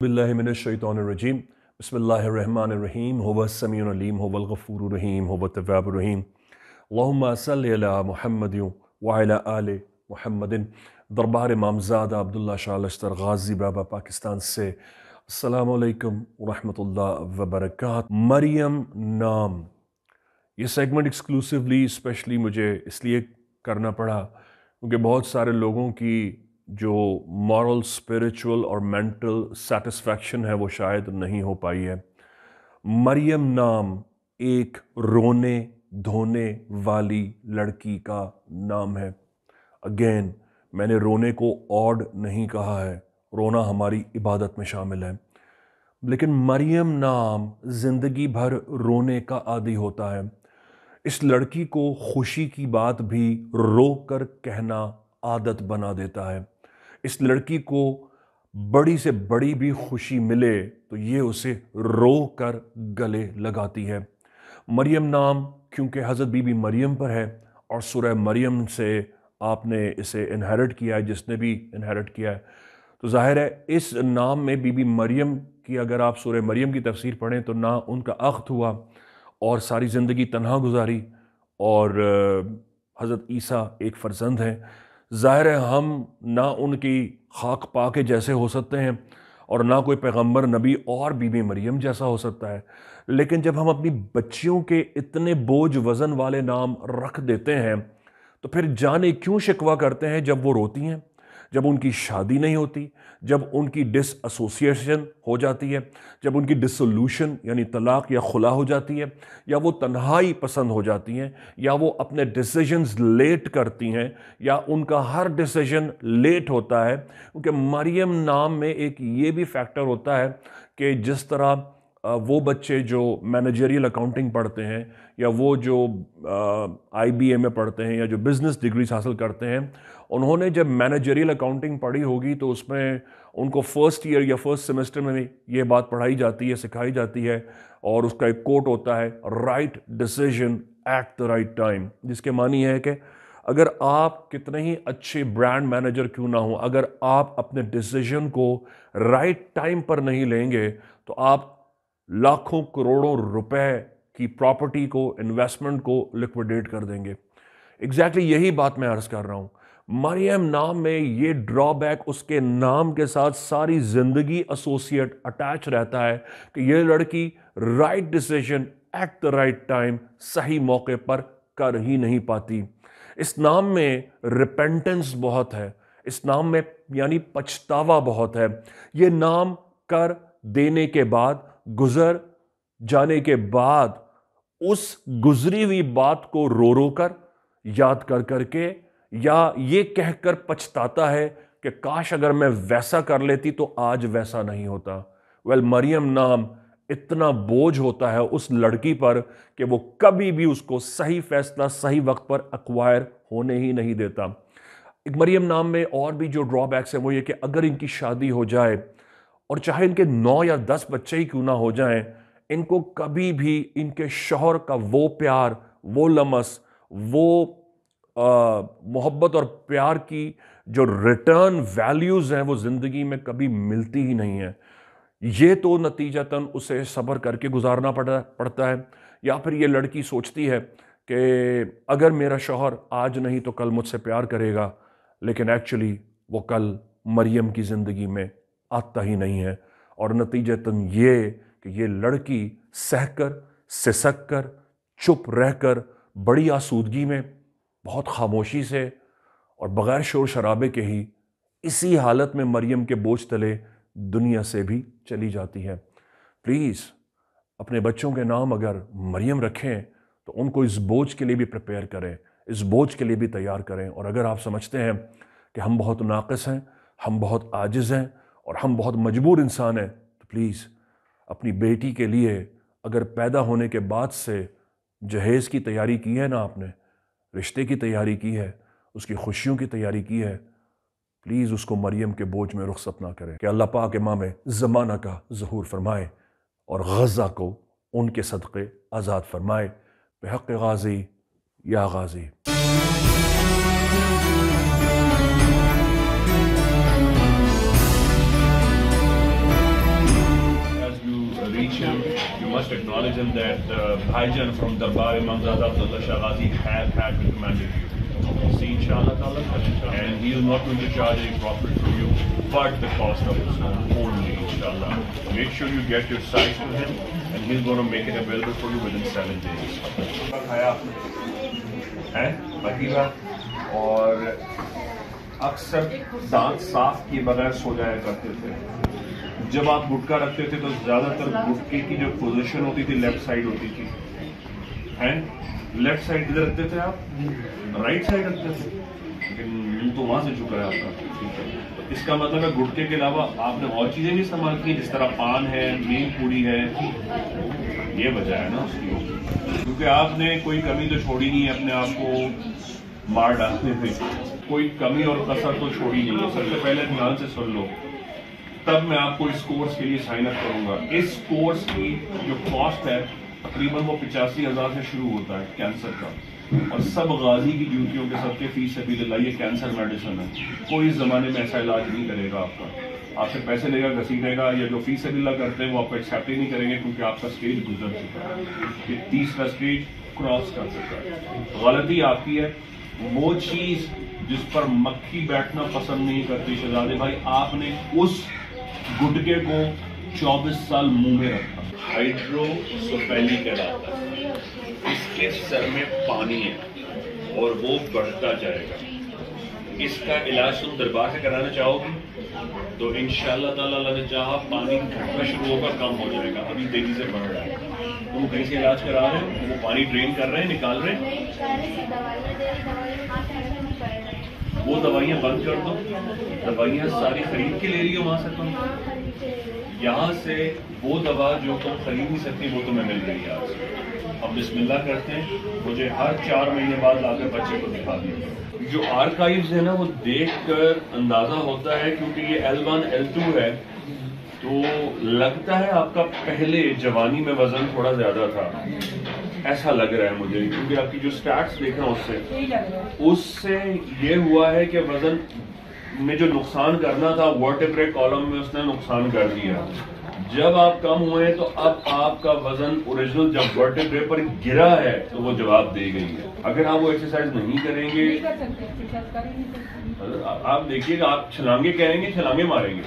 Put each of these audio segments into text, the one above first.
अज़बिल्लिमिनशैतरजीम बसमीम होवसमीम होवलगफ़ूररहीम होवतवाबरहीम महमद वाल आल महमदिन दरबार मामजाद अब्दुल्ला शाह लश्तर गाजी बाबा पाकिस्तान से। असलकम वरहमतुल्लाह वबरकत मरियम नाम। ये सेगमेंट एक्सक्लूसिवली स्पेशली मुझे इसलिए करना पड़ा, क्योंकि बहुत सारे लोगों की जो मॉरल स्पिरिचुअल और मेंटल सेटिस्फैक्शन है, वो शायद नहीं हो पाई है। मरियम नाम एक रोने, धोने वाली लड़की का नाम है। अगेन मैंने रोने को ऑड नहीं कहा है, रोना हमारी इबादत में शामिल है। लेकिन मरियम नाम ज़िंदगी भर रोने का आदि होता है। इस लड़की को खुशी की बात भी रो कर कहना आदत बना देता है। इस लड़की को बड़ी से बड़ी भी खुशी मिले तो ये उसे रो कर गले लगाती है। मरियम नाम क्योंकि हज़रत बीबी मरियम पर है और सुरह मरियम से आपने इसे इनहेरिट किया है, जिसने भी इनहेरिट किया है। तो ज़ाहिर है इस नाम में बीबी मरियम की अगर आप सुरह मरियम की तफसीर पढ़ें तो ना उनका अख्त हुआ और सारी ज़िंदगी तनहा गुजारी और हज़रत ईसा एक फ़र्जंद हैं। ज़ाहिर है हम ना उनकी खाक पा के जैसे हो सकते हैं और ना कोई पैगंबर नबी और बीबी मरियम जैसा हो सकता है। लेकिन जब हम अपनी बच्चियों के इतने बोझ वज़न वाले नाम रख देते हैं तो फिर जाने क्यों शिकवा करते हैं जब वो रोती हैं? जब उनकी शादी नहीं होती, जब उनकी डिस एसोसिएशन हो जाती है, जब उनकी डिसोल्यूशन यानी तलाक या खुला हो जाती है, या वो तन्हाई पसंद हो जाती हैं, या वो अपने डिसीजंस लेट करती हैं, या उनका हर डिसीज़न लेट होता है, क्योंकि मरियम नाम में एक ये भी फैक्टर होता है कि जिस तरह वो बच्चे जो मैनेजरियल अकाउंटिंग पढ़ते हैं या वो जो आई में पढ़ते हैं या जो बिज़नेस डिग्रीज हासिल करते हैं, उन्होंने जब मैनेजरियल अकाउंटिंग पढ़ी होगी तो उसमें उनको फ़र्स्ट ईयर या फ़र्स्ट सेमेस्टर में ये बात पढ़ाई जाती है, सिखाई जाती है और उसका एक कोट होता है right decision at the right time जिसके मानी है कि अगर आप कितने ही अच्छे ब्रांड मैनेजर क्यों ना हो, अगर आप अपने डिसीज़न को राइट right टाइम पर नहीं लेंगे तो आप लाखों करोड़ों रुपए की प्रॉपर्टी को इन्वेस्टमेंट को लिक्विडेट कर देंगे। एग्जैक्टली exactly यही बात मैं अर्ज़ कर रहा हूँ। मरियम नाम में ये ड्रॉबैक उसके नाम के साथ सारी ज़िंदगी एसोसिएट अटैच रहता है कि ये लड़की right decision at the right time सही मौके पर कर ही नहीं पाती। इस नाम में रिपेंटेंस बहुत है। इस नाम में यानी पछतावा बहुत है। ये नाम कर देने के बाद गुजर जाने के बाद उस गुजरी हुई बात को रो रो कर, याद कर करके, या ये कहकर पछताता है कि काश अगर मैं वैसा कर लेती तो आज वैसा नहीं होता। वेल, मरियम नाम इतना बोझ होता है उस लड़की पर कि वो कभी भी उसको सही फैसला, सही वक्त पर अक्वायर होने ही नहीं देता। एक मरियम नाम में और भी जो ड्रॉबैक्स है वो ये कि अगर इनकी शादी हो जाए और चाहे इनके नौ या दस बच्चे ही क्यों ना हो जाएँ, इनको कभी भी इनके शोहर का वो प्यार, वो लमस, वो मोहब्बत और प्यार की जो रिटर्न वैल्यूज़ हैं, वो ज़िंदगी में कभी मिलती ही नहीं है। ये तो नतीजतन उसे सब्र करके गुजारना पड़ा, पड़ता है। या फिर ये लड़की सोचती है कि अगर मेरा शोहर आज नहीं तो कल मुझसे प्यार करेगा, लेकिन एक्चुअली वो कल मरियम की ज़िंदगी में आता ही नहीं है। और नतीजतन ये कि ये लड़की सहकर सिसक कर चुप रहकर, बड़ी आसूदगी में, बहुत खामोशी से और बग़ैर शोर शराबे के ही इसी हालत में मरियम के बोझ तले दुनिया से भी चली जाती है। प्लीज़, अपने बच्चों के नाम अगर मरियम रखें तो उनको इस बोझ के लिए भी प्रिपेयर करें, इस बोझ के लिए भी तैयार करें। और अगर आप समझते हैं कि हम बहुत नाकस हैं, हम बहुत आजिज़ हैं और हम बहुत मजबूर इंसान हैं तो प्लीज़ अपनी बेटी के लिए अगर पैदा होने के बाद से जहेज़ की तैयारी की है ना आपने, रिश्ते की तैयारी की है, उसकी खुशियों की तैयारी की है प्लीज़ उसको मरियम के बोझ में रुख्सत ना करें। कि अल्लाह पाक इमाम ज़माना का जहूर फरमाए और गज़ा को उनके सदक़े आज़ाद फरमाए। बेहक गाजी या गाजी। must acknowledge him that uh, Bhaijan from Darbar Imam Zada Abdullah Shah Ghazi have had recommended you. See, inshallah, ta'ala, and he is not going to charge any profit from you, but the cost of his own only, inshallah. Make sure you get your size to him, and he's going to make it available for you within seven days. खाया आपने? हैं? बाकी बात और अक्सर दांत साफ किए बगैर सो जाया करते थे जब आप गुटका रखते थे तो ज़्यादातर गुटके की जो पोजीशन होती थी लेफ़्ट साइड होती थी। हैं? लेफ़्ट साइड किधर रखते थे आप? राइट साइड रखते थे? लेकिन मुँह तो वहाँ से झुका है आपका ठीक है। तो इसका मतलब है गुटके के अलावा आपने और चीज़ें भी इस्तेमाल की जिस तरह पान है नीम पूरी है ये वजह है ना उसकी क्योंकि आपने कोई कमी तो छोड़ी नहीं है अपने आप को मार डालने में। कोई कमी और कसर तो छोड़ी नहीं है। सबसे पहले ध्यान से सुन लो। तब मैं आपको इस कोर्स के लिए साइन अप करूँगा। इस कोर्स की जो कॉस्ट है, तकरीबन वो पिचासी हज़ार से शुरू होता है कैंसर का। और सब गाजी की ड्यूटियों के सबके फ़ीस से भी ये कैंसर मेडिसिन है। कोई जमाने में ऐसा इलाज नहीं करेगा आपका। आपसे पैसे लेगा घसीटेगा या जो फ़ीस बिल्ला करते हैं, वो आपको एक्सेप्ट ही नहीं करेंगे, क्योंकि आपका स्टेज गुजर चुका है। ये तीसरा स्टेज क्रॉस कर चुका है। गलती आपकी है। वो चीज़ जिस पर मक्खी बैठना पसंद नहीं करती, शहजादे भाई, आपने उस गुटके को 24 साल मुँह में रखा। हाइड्रोसोफेली कहलाता है इसके सर में पानी है और वो बढ़ता जाएगा। इसका इलाज तुम दरबार से कराना चाहोगे? तो इन ताला ने चाह पानी घटना शुरू होगा कम हो जाएगा। अभी तेज़ी से बढ़ रहा है। तुम कहीं से इलाज करा रहे हो? वो पानी ड्रेन कर रहे हैं निकाल रहे हैं? वो दवाइयाँ बंद कर दो। दवाइयाँ सारी खरीद के ले रही हो वहाँ से तुम? यहाँ से वो दवा जो तुम खरीद नहीं सकती, वो तुम्हें मिल रही है आज। अब बिस्मिल्लाह करते हैं, मुझे हर चार महीने बाद लाकर बच्चे को दिखा दिए जो आर्काइव्स है ना, वो देख कर अंदाज़ा होता है, क्योंकि ये एल वन एल टू है तो लगता है आपका पहले जवानी में वज़न थोड़ा ज़्यादा था। ऐसा लग रहा है मुझे क्योंकि आपकी जो स्टैट्स देखा रहा हूँ। उससे उससे ये हुआ है कि वज़न में जो नुकसान करना था वर्टेब्रे कॉलम में उसने नुकसान कर दिया। जब आप कम हुए तो अब आपका वज़न ओरिजिनल जब वर्टेब्रे पर गिरा है तो वो जवाब दे गई है। अगर आप वो एक्सरसाइज नहीं करेंगे आप देखिएगा आप छलांगे कहेंगे छलांगे मारेंगे।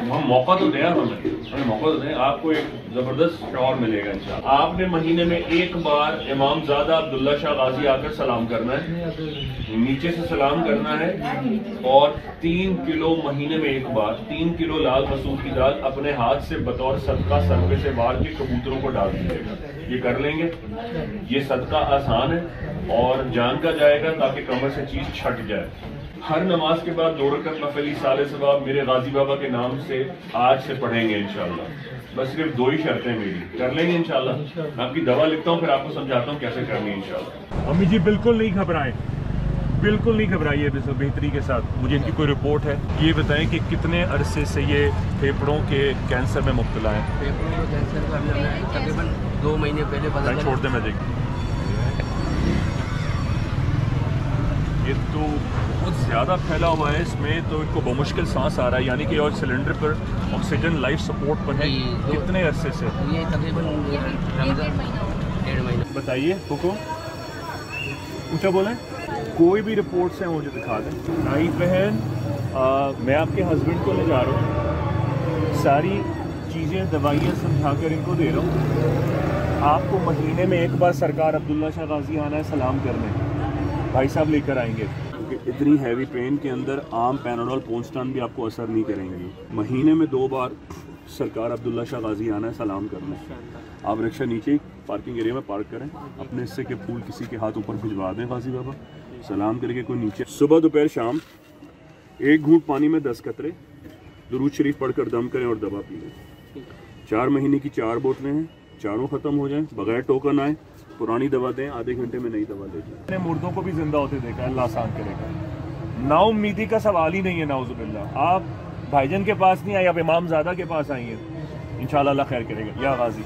हम मौका तो दें हमें हमें मौका तो दें आपको एक ज़बरदस्त शौर मिलेगा इंशाल्लाह। आपने महीने में एक बार इमाम जादा अब्दुल्ला शाह गाजी आकर सलाम करना है। नीचे से सलाम करना है और तीन किलो महीने में एक बार तीन किलो लाल मसूर की दाल अपने हाथ से बतौर सदका सरपे से बाहर के कबूतरों को डाल दीजिएगा। ये कर लेंगे। ये सदका आसान है। और जान का जाएगा ताकि कमर से चीज़ छट जाए। हर नमाज़ के बाद दो रकत नफली साल सवाब मेरे गाजी बाबा के नाम से आज से पढ़ेंगे इंशाल्लाह। बस सिर्फ़ दो ही शर्तें मेरी। कर लेंगे इंशाल्लाह। मैं आपकी दवा लिखता हूँ फिर आपको समझाता हूँ कैसे करनी है इंशाल्लाह। अम्मी जी बिल्कुल नहीं घबराएँ। बिल्कुल नहीं घबराइए बेहतरी के साथ। मुझे इनकी कोई रिपोर्ट है? ये बताएँ कि कितने अरसे से ये फेफड़ों के कैंसर में मुबतला है? फेफड़ों के कैंसर का तकरीबन दो महीने पहले पता छोड़ दें मैं देख तो बहुत ज़्यादा फैला हुआ है इसमें तो इनको मुश्किल सांस आ रहा है यानी कि और सिलेंडर पर ऑक्सीजन लाइफ सपोर्ट पर है कितने अरसे से? ये तकरीबन डेढ़ महीने। बताइए हुकुम ऊँचा बोलें। कोई भी रिपोर्ट्स हैं मुझे दिखा दें। भाई बहन मैं आपके हस्बैंड को ले जा रहा हूँ। सारी चीज़ें दवाइयाँ समझा कर इनको दे रहा हूँ। आपको महीने में एक बार सरकार अब्दुल्ला शाह गाजी आना है सलाम करने। भाई साहब लेकर आएँगे। इतनी हैवी पेन के अंदर आम पैनाडोल पोस्टान भी आपको असर नहीं करेंगी। महीने में दो बार सरकार अब्दुल्ला शाह गाजी आना है, सलाम करना आप रिक्शा नीचे पार्किंग एरिया में पार्क करें, अपने हिस्से के फूल किसी के हाथ ऊपर भिजवा दें गाजी बाबा। सलाम करके कोई नीचे। सुबह दोपहर शाम, एक घूट पानी में दस कतरे, दरूद शरीफ पढ़कर दम करें और दवा पी लें। चार महीने की चार बोतलें हैं, चारों ख़त्म हो जाएँ, बगैर टोकन आए पुरानी दवा दें, आधे घंटे में नई दवा दे मैंने मुर्दों को भी ज़िंदा होते देखा अल्लाह आसान करेगा। नाउमीदी का सवाल ही नहीं है नाउजुबिल्ला आप भाईजन के पास नहीं आए, आप इमाम ज़्यादा के पास आई हैं इन खैर करेगा। या गाजी।